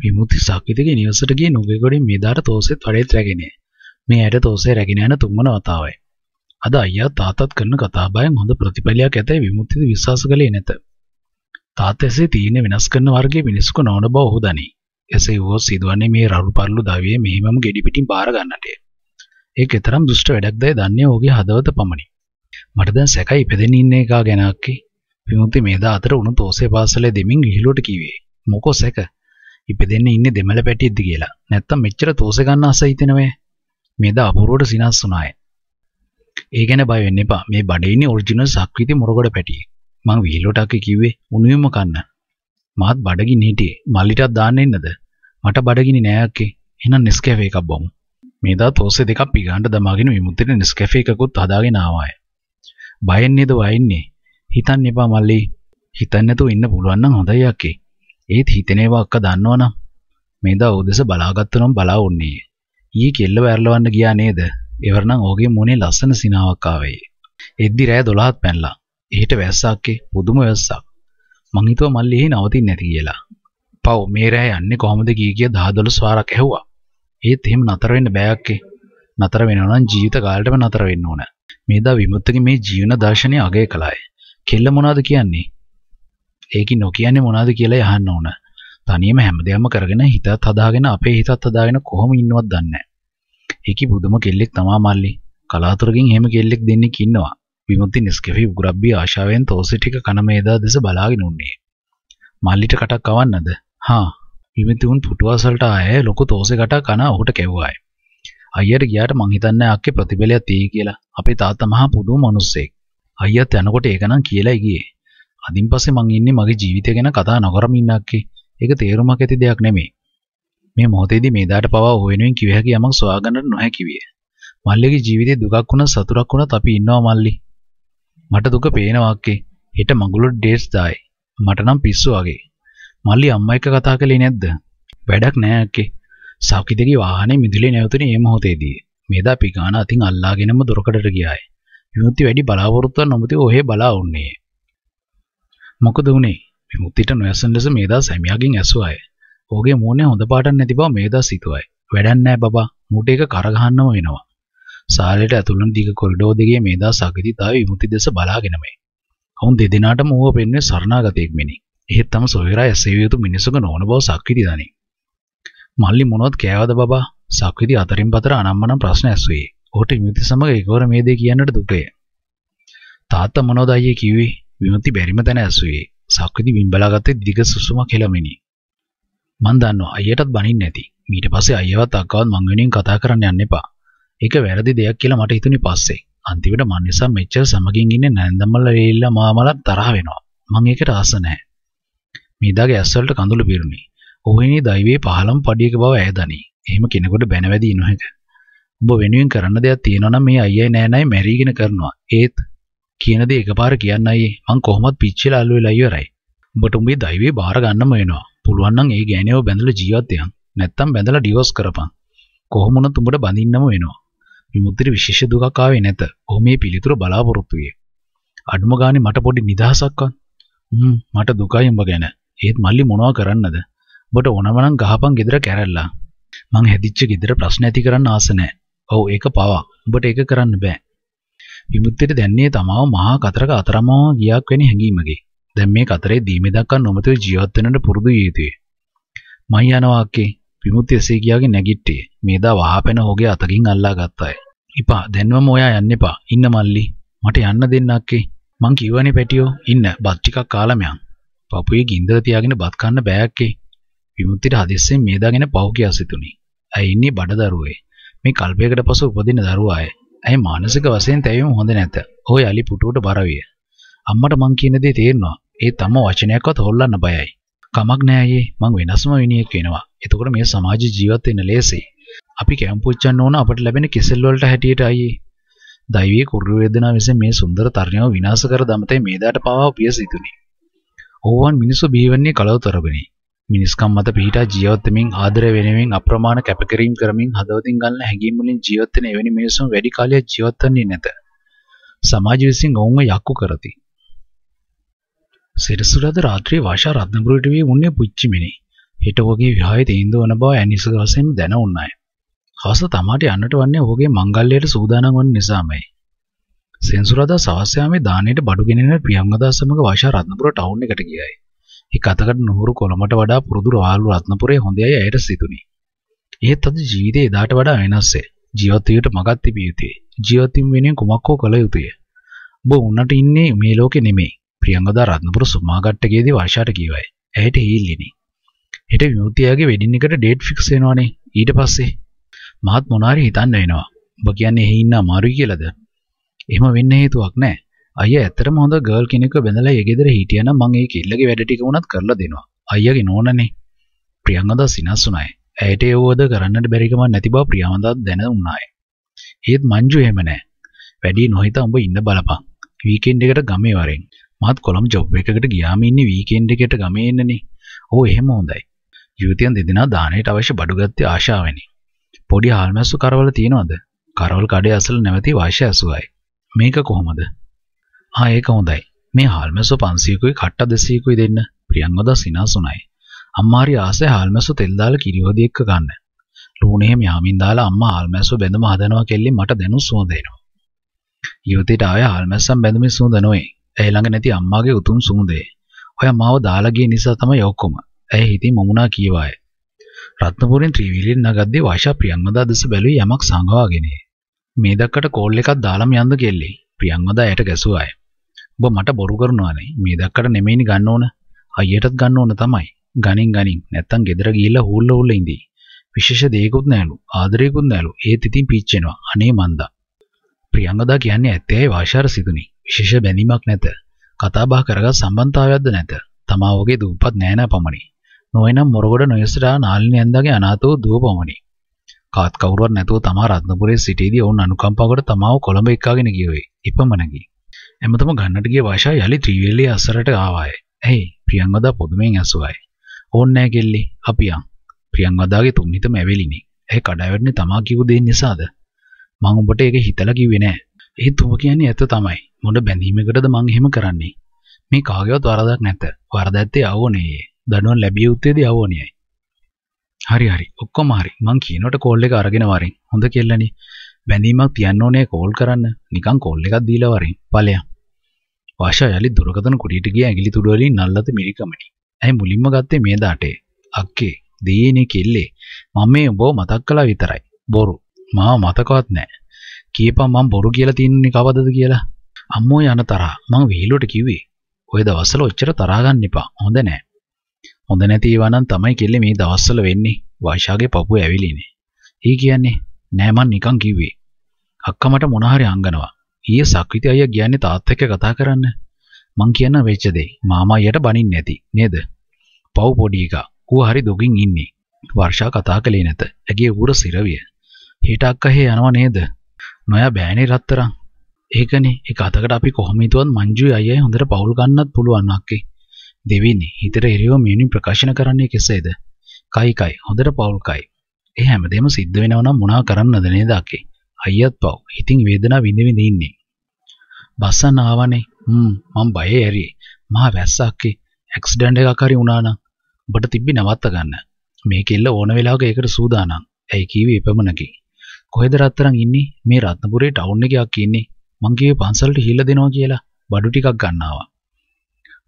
විමුක්ති සක්විතිගේ නිවසට ගිය නුගේගොඩින් මේදාට තෝසෙත් වඩේත් රැගෙන මේ ඇයට තෝසේ රැගෙන යන තුන්වන වතාවයි. අද අයියා තාතත් කරන කතාබයෙන් හොඳ ප්‍රතිඵලයක් ඇතැයි විමුක්තිද විශ්වාස කළේ නැත. තාත්තා එසේ තීන වෙනස් කරන වර්ගයේ මිනිස්සුක නොවන බව ඔහු දනී. එසේ වුවොත් සිදුවන්නේ මේ රළු පරළු දවියේ මෙහිමම ගෙඩි පිටින් බාර ගන්නටය. ඒ කෙතරම් දුෂ්ට වැඩක්දයි දන්නේ ඔහුගේ හදවත පමණි. මට දැන් සැකයි ඉපදෙන්න ඉන්න එකා ගැන අක්කේ. විමුක්ති මේදා අතර උණු තෝසේ පාසලේ දෙමින් විහිළුවට කිව්වේ. මොකෝ සැක? ඉපදෙන්න ඉන්නේ දෙමළ පැටියෙක්ද කියලා. නැත්තම් මෙච්චර තෝසේ ගන්න ආස හිතෙනවේ. මේදා අපූර්වට සිනහස් වුණාය. ඒ ගැන බය වෙන්න එපා. මේ බඩේ ඉන්නේ ඔරිජිනල් සක්විති මොරගොඩ පැටියෙක්. මං විහිළුවට අක්කේ කිව්වේ උණුවෙම කන්න. මාත් බඩගිනි හිටියේ. මල්ලිටත් දාන්න එන්නද? මට බඩගිනි නෑ අක්කේ. එහෙනම් නෙස්කැෆේ එකක් බොමු. මේදා තෝසේ දෙකක් පිගාන්න දමාගෙන විමුක්තිට නෙස්කැෆේ එකකුත් හදාගෙන ආවාය. බයෙන් නේද වයින්නේ? හිතන්න එපා මල්ලි. හිතන්න නැතුව ඉන්න පුළුවන් නම් හොඳයි අක්කේ. ඒත් හිතෙනේවා අක්ක දන්නවනම් මේදා උදෙස බලාගත්තනම් බලා උන්නේ. ඊයේ කෙල්ලව ඇරලවන්න ගියා නේද? එවරනම් ඕගේ මොනේ ලස්සන සිනාවක් ආවේ. එද්දි රෑ 12ත් පැනලා. එහෙට වැස්සක්කේ පුදුම වැස්සක්. මං හිතුවා මල්ලි එහෙ නවතින්නේ නැති කියලා. පව් මේ රෑ යන්නේ කොහොමද කී කිය 10 12 වාරක් ඇහුවා. ඒත් එහෙම නතර වෙන්න බෑ අක්කේ. නතර වෙනවා නම් ජීවිත කාලෙටම නතර වෙන්න ඕන. මේදා විමුක්තගේ මේ ජීවන දර්ශනය අගය කළාය. කෙල්ල මොනවද කියන්නේ? ඒකි නොකියන්නේ මොනවද කියලා අහන්න ඕන. තනියම හැමදේම කරගෙන හිතත් හදාගෙන අපේ හිතත් හදාගෙන කොහොම ඉන්නවද දන්නේ නැහැ. ඒකි බුදුම කෙල්ලෙක් තමා මල්ලි. කලාතුරකින් එහෙම කෙල්ලෙක් දෙන්නෙක් ඉන්නවා. විමුක්ති නිස්කෙෆි උග්‍රබ්බී ආශාවෙන් තෝසි ටික කන මේදා දෙස බලාගෙන උන්නේ. මල්ලිට කටක් කවන්නද? හා විමුක්ති උන් පුටුවසලට ආයේ ලොකු තෝසෙ කටක් කන ඔහුට කැව්වායි. අයියට ගියාට මං හිතන්නේ අක්කේ ප්‍රතිඵලයක් තියෙයි කියලා. අපේ තාත්තා මහා පුදුම මිනිස්සෙක්. අයියත් යනකොට ඒක නම් කියලා ගියේ. අදින් පස්සේ මං ඉන්නේ මගේ ජීවිතය ගැන කතා නොකරම ඉන්න අක්කේ. ඒක තේරුමක් ඇති දෙයක් නෙමෙයි. මේ මොහොතේදී මේ දාට පවා ඔය වෙනුවෙන් කිව හැකි යමක් සොයාගන්නට නොහැකි විය. මල්ලිගේ ජීවිතේ දුකක් වුණා සතුටක් වුණත් අපි ඉන්නවා මල්ලි. මට දුක පේනවා අක්කේ. හෙට මඟුලට ඩේට්ස් දායි. මට නම් පිස්සු වගේ. මල්ලි අම්මා එක්ක කතා කළේ නැද්ද? වැඩක් නෑ අක්කේ. සෞඛ්‍යදගේ වාහනේ මිදුලේ නැවතුනේ මේ මොහොතේදී. මේදා පිගාන අතින් අල්ලාගෙනම දොරකඩට ගියායි. විමුක්ති වැඩි බලාපොරොත්තුවක් නොමැතිව ඔහෙ බලා උන්නේ. මොකද උනේ? විමුක්තිට නොයසන ලෙස මේදා සැමියාගෙන් ඇසුවාය. ඔහුගේ මූණේ හොඳ පාටක් නැති බව මේදා සිතුවයි. වැඩක් නෑ බබා. මූට ඒක කරගහන්නම වෙනවා. සාලේට ඇතුළු දිග කොරිඩෝර් දිගේ මේදා සගිතිතාව විමුක්ති දෙස බලාගෙනමයි. අවුන් දෙදෙනාටම ඌව පෙන්නේ සරණාගතයෙක් මෙනි. එහෙත් තම සොයුරා ඇසෙවිය යුතු මිනිසුක නොවන බව සක්විති දනි. මල්ලි මොනවද කෑවද බබා? සක්විති අතරින් පතර අනම්මනම් ප්‍රශ්න ඇසුවේ. ඔහුට විමුක්ති සමග එකවර මේ දේ කියන්නට දුකේ. තාත්තා මොනවද අයියේ කිව්වේ? විමුක්ති බැරිම තැන ඇසුවේ. සක්විති බිම්බලාගත්තේ දිග සුසුමක් හෙලමිනි. මන් දන්නවා අයියටත් බනින්න නැති. ඊට පස්සේ අයියවත් අක්කවත් මං වෙනුවෙන් කතා කරන්න යන්න එපා. ඒක වැරදි දෙයක් කියලා මට හිතුනේ පස්සේ. අන්තිමට මන් නිසා මෙච්චර සමගින් ඉන්නේ නැන්දම්මල්ලා වේල්ලා මාමලා තරහ වෙනවා. මං ඒකට ආස නැහැ. මීදාගේ ඇස් වලට කඳුළු පිරුණි. ඔහුනේ දෛවයේ පහළම පඩියක බව ඇයදනි. එහෙම කෙනෙකුට බැනවැදී නොහැක. උඹ වෙනුවෙන් කරන්න දෙයක් තියෙනවා නම් මේ අයියයි නෑනයි මැරීගෙන කරනවා. ඒත් කියන දේ එකපාර කියන්න අයියේ මං කොහොමත් පිච්චිලා අල්ල වෙලා ඉවරයි. උඹට උඹේ දෛවයේ බාර ගන්නම වෙනවා. පුළුවන් නම් ඒ ගෑණියව බැඳලා ජීවත් වෙන්න. නැත්තම් බැඳලා ඩිවෝස් කරපන්. කොහොම වුණත් උඹට බඳින්නම වෙනවා. විමුක්තිට විශේෂ දුකක් ආවේ නැත. ඔහු මේ පිළිතුර බලාපොරොත්තු විය. අඩුම ගානේ මට පොඩි නිදහසක්වත්. හ්ම් මට දුකයි උඹ ගැන. ඒත් මල්ලි මොනවා කරන්නද? ඔබට ඕනම නම් ගහපන් ගෙදර කැරැල්ලා. මං හැදිච්ච ගෙදර ප්‍රශ්න ඇති කරන්න ආස නැහැ. ඔව් ඒක පවා. ඔබට ඒක කරන්න බෑ. විමුක්තියට දැන්නේ තමාව මහා කතරක අතරමව ගියක් වෙන හැඟීමකි. දැන් මේ කතරේ දීමේ දක්වා නොමැතිව ජීවත් වෙන්නට පුරුදු විය යුතුය. මං යනවා අක්කේ. විමුක්තිය එසේ කියාගේ නැගිට්ටේ. මේදා වහපෙන හොගේ අතකින් අල්ලා ගත්තාය. ඉපා දැන්වම ඔයා යන්න එපා. ඉන්න මල්ලි. මට යන්න දෙන්න අක්කේ. මං කිව්වනේ පැටියෝ ඉන්න බත් ටිකක් කාලම යන්. පපුවේ ගින්දර තියාගෙන බත් කන්න බෑ අක්කේ. විමුක්තිට හදිස්සියෙන් මේදාගෙන පව් කියා සිතුනි. ඇයි ඉන්නේ බඩදරුවේ. මේ කල්පයකට පසු උපදින දරුවාය. ඇයි මානසික වශයෙන් තැවීම හොඳ නැත. ඔය යලි පුටුවට බර විය. අම්මට මං කියන දේ තේරෙනවා. ඒ තම වචනයක්වත් හොල්ලන්න බයයි. කමක් නෑ අයියේ. මං වෙනස්ම විනියෙක් වෙනවා. එතකොට මේ සමාජ ජීවත් වෙන්න ලේසි. අපි කැම්පුච්චන්න ඕන අපට ලැබෙන කෙසෙල් වලට හැටියට අයියේ. දෛවයේ කුරු වේදනාව විසින් මේ සුන්දර තරණයව විනාශ කර දමතේ මේදාට පවා පිය සිතුනි. ඕවන් මිනිසු බිහිවන්නේ කලවතරබනේ. මිනිස්කම් මත පිහිටා ජීවත් වෙමින් ආදරය වෙනුවෙන් අප්‍රමාණ කැපකිරීම කරමින් හදවතින් ගන්න හැඟීම් වලින් ජීවත් වෙන එවැනි මිනිසුන් වැඩි කාලයක් ජීවත් වෙන්නේ නැත. සමාජ විසින් ඔවුන්ව යක්කු කරති. සිරසුරාද රාත්‍රියේ වාෂා රත්නපුරට වී උන්නේ පුච්චිමිනි. හිටවගේ විහාය තීන්දුව වන බව ඇනිසගසෙන් දැන උන්නයි. හවස තමාට යන්නට වන්නේ ඔහුගේ මංගල්‍යයට සූදානම් වන නිසාමයි. සෙන්සුරාදා සවස් යාමේ දානෙට බඩු ගෙනෙන ප්‍රියංගදා සමග වාෂා රත්නපුර ටවුන් එකට ගියයි. එක් අතකට නුහුරු කොළඹට වඩා පුරුදු රාළු රත්නපුරේ හොඳයි ඇයට සිතුනි. එහෙත් අද ජීවිතේ එදාට වඩා වෙනස්සේ. ජීවත් වීමට මගක් තිබිය යුතුය. ජීවත් වීම වෙනුවෙන් කුමක් හෝ කළ යුතුය. ඔබ උන්නට ඉන්නේ මේ ලෝකේ නෙමෙයි. ප්‍රියංගදා රත්නපුර සුමාගට්ටකයේදී වර්ෂාට කීවයි. ඇයට හීල්ලිනි. හෙට විමුක්තියගේ වෙඩින් එකට ඩේට් ෆික්ස් වෙනවනේ. ඊට පස්සේ මාත් මොනාරි හිතන්න වෙනවා. ඔබ කියන්නේ එහෙ ඉන්න අමාරුයි කියලාද? එහෙම වෙන්න හේතුවක් නැහැ. අයියා ඇත්තටම හොඳ ගර්ල් කෙනෙක්ව බැඳලා ඒ ගෙදර හිටියනම් මං ඒ කිල්ලගේ වැඩ ටික වුණත් කරලා දෙනවා. අයියාගේ නෝනනේ. ප්‍රියංගදා සිනස්සුනායි. ඇයට ඒවද කරන්නට බැරිකම නැති බව ප්‍රියංගදාත් දැන උනායි. ඒත් මංජු එහෙම නැහැ. වැඩි නොහිතා උඹ ඉන්න බලපන්. වීකෙන්ඩ් එකට ගමේ වරෙන්. මාත් කොළඹ ජොබ් එකකට ගියාම ඉන්නේ වීකෙන්ඩ් එකට ගමේ එන්නනේ. ඕ එහෙම හොඳයි. යුවතියන් දෙදෙනා දානයට අවශ්‍ය බඩු ගත්තේ ආශාවෙනි. පොඩි හාල්මැස්සු කරවල තියෙනවද? කරවල් කඩේ අසල නැවති වාශය ඇසුවයි. මේක කොහොමද? ආ ඒක හොඳයි. මේ හාල්මැස්සු 500කුයි කට්ට 200කුයි දෙන්න. ප්‍රියංගද සිනාසුණයි. අම්මාරි ආසේ හාල්මැස්සු තෙල් දාලා කිරිහොදි එක්ක ගන්න. ලුණු එහෙම යාමින් දාලා අම්මා හාල්මැස්සු බැඳම හදනවා කෙල්ලෙන් මට දැනුත් සුවඳ එනවා. යුවතියට ආය හාල්මැස්සන් බැඳුමේ සුවඳ නොවේ. ඇය ළඟ නැති අම්මාගේ උතුම් සුවඳේ. ඔය මාව දාලා ගිය නිසා තමයි ඔක්කොම. ඇය හිතින් මොමුණා කීවාය. රත්නපුරෙන් ත්‍රිවිලියෙන් නගද්දී වාෂා ප්‍රියංවදා දෙස බැලුවේ යමක් සංගවාගෙන. මේ දක්කට කෝල් එකක් දාලම යන්න කෙල්ලේ. ප්‍රියංවදා ඇයට ගැසුවාය. ඔබ මට බොරු කරනවානේ. මේ දක්කට නෙමෙයිනි ගන්න ඕන. අයියටත් ගන්න ඕන තමයි. ගනින් ගනින් නැත්තම් ගෙදර ගිහිල්ලා හූල්ල හූල්ල ඉඳී. විශේෂ දෙයක්වත් නැලු. ආදරයක්වත් නැලු. ඒත් ඉතින් පිච්චෙනවා. අනේ මන්දා. ප්‍රියංගදා කියන්නේ ඇත්තේ වාෂාර සිදුනි. විශේෂ බැඳීමක් නැත. කතා බහ කරගත් සම්බන්ධතාවයක්ද නැත. තමා වගේ දුප්පත් නෑ නෑ පමණි. නොවනම් මොරගොඩ නොයසරා නාලිනි ඇන්දාගේ අනාථ වූ දුව පමණි. කාත් කවුරුවත් නැතුව තමා රත්නපුරේ සිටීදී ඔවුන් අනුකම්පාවකට තමාව කොළඹ එක්කාගෙන ගියෝයි. ඉපමණකි. එමතම ගන්නට ගිය වාෂා යලි ත්‍රිවේලිය අසරට ආවාය. ඇයි ප්‍රියංවදා පොදුමෙන් ඇසුවයි. ඕන් නෑ කෙල්ලි අපි යන්. ප්‍රියංවදාගේ තුන්නිතම ඇවිලිනි. ඇයි කඩාවැටෙන්නේ තමා කිව්ව දේ නිසාද? මං උඹට ඒක හිතලා කිව්වේ නෑ. ඒත් උඹ කියන්නේ ඇත්ත තමයි. මොඩ බැඳීමකටද මං එහෙම කරන්නේ. මේ කාගේවත් වරදක් නැත. වරද ඇත්තේ අවෝනේ. දඩුවම් ලැබිය යුත්තේදී අවෝනියයි. හරි හරි ඔක්කොම හරි මං කියනකොට කෝල් එක අරගෙන වරින් හොඳ කෙල්ලනේ බැඳීමක් තියන්න ඕනේ කෝල් කරන්න නිකන් කෝල් එකක් දීලා වරින් ඵලයන් වාෂා යලි දුරකථන කුඩියට ගිය ඇඟිලි තුඩු වලින් නල්ලත මිරිකමනි. ඇයි මුලින්ම ගත්තේ මේ දාටේ? අක්කේ දෙයේනේ කෙල්ලේ. මම මේ ඔබව මතක් කළා විතරයි. බොරු. මාව මතකවත් නැහැ. කියපන් මම බොරු කියලා තින්නේ කවදද කියලා? අම්මෝ යන තරහ. මං විහිළුවට කිව්වේ ඔය දවස්වල ඔච්චර තරහා ගන්න එපා. හොඳ නැහැ. හොඳ නැති ඒවා නම් තමයි කෙල්ලේ මේ දවස්වල වෙන්නේ. වයිෂාගේ පපුව ඇවිලිනේ. ඒ කියන්නේ? නෑ මං නිකන් කිව්වේ. අක්කා මට මොන හරි අංගනවා. ඊයේ සක්විති අයියා කියන්නේ තාත් එක්ක කතා කරන්න. මං කියන වෙච්ච දේ මාමා අයියට බනින්නේ නැති නේද? පව් පොඩි එකා. ඌ හරි දුකින් ඉන්නේ. වර්ෂා කතා කළේ නැත. ඇගේ ඌර සිරවිය. හෙට අක්කා හේ යනවා නේද? නොයා බෑනේ රත්තරන්. ඒකනේ ඒක අතකට අපි කොහොම හිතුවත් මංජුයි අයියයි හොඳට පවුල් ගන්නත් පුළුවන් අක්කේ. දෙවෙනි හිතට එරෙහිව මෙවැනි ප්‍රකාශන කරන්නේ කෙසේද? කයි කයි හොඳට පවුල් කයි. ඒ හැමදේම සිද්ධ වෙනව නම් මොනවා කරන්නද නේද අකේ? අයියත් පව්. ඉතින් වේදනාව විඳ විඳ ඉන්නේ. බස්සන්න ආවනේ. හ්ම් මම බයේ ඇරියේ. මහා වැස්සක්කේ. ඇක්සිඩන්ට් එකක් හරි වුණා නම් ඔබට තිබ්බි නවත්ත ගන්න. මේ කෙල්ල ඕන වෙලාවක ඒකට සූදානම්. ඇයි කීවේ එපමණකි. කොහෙද රත්තරන් ඉන්නේ? මේ රත්නපුරේ ටවුන් එකේ අක්කේ ඉන්නේ. මං කිව්වේ පන්සලට හිල්ල දෙනවා කියලා. බඩු ටිකක් ගන්නවා.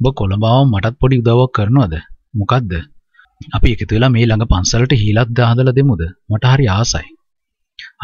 ඔබ කොළඹාව මටත් පොඩි උදව්වක් කරනවද? මොකද්ද? අපි එකතු වෙලා මේ ළඟ පන්සලට හීලක් දාහදලා දෙමුද? මට හරි ආසයි.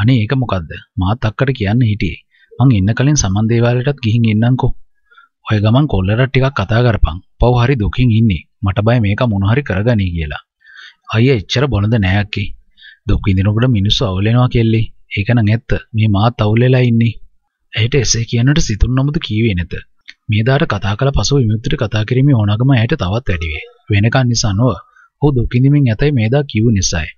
අනේ ඒක මොකද්ද? මාත් අක්කට කියන්න හිටියේ. මං එන්න කලින් සමන් දේවාලයටත් ගිහින් එන්නම්කෝ. ඔය ගමන් කොල්ලරට ටිකක් කතා කරපන්. පව් හරි දුකින් ඉන්නේ. මට බය මේක මොන හරි කරගනී කියලා. අයියා එච්චර බොනද නෑ අක්කේ. දුක් විඳිනකොට මිනිස්සු අවුල් වෙනවා කෙල්ලේ. ඒක නම් ඇත්ත. මේ මාත් අවුල් වෙලා ඉන්නේ. ඇයිට එසේ කියනට සිතුන් නමුද කීවේ නැත. මේ දාට කතා කළ පසු විමුක්තිට කතා කිරීමේ ඕනකම ඇයට තවත් වැඩි වේ. වෙනකන් නිසා නොව. ඔහු දුක් විඳින්මින් ඇතයි මේ දා කිව් නිසායි.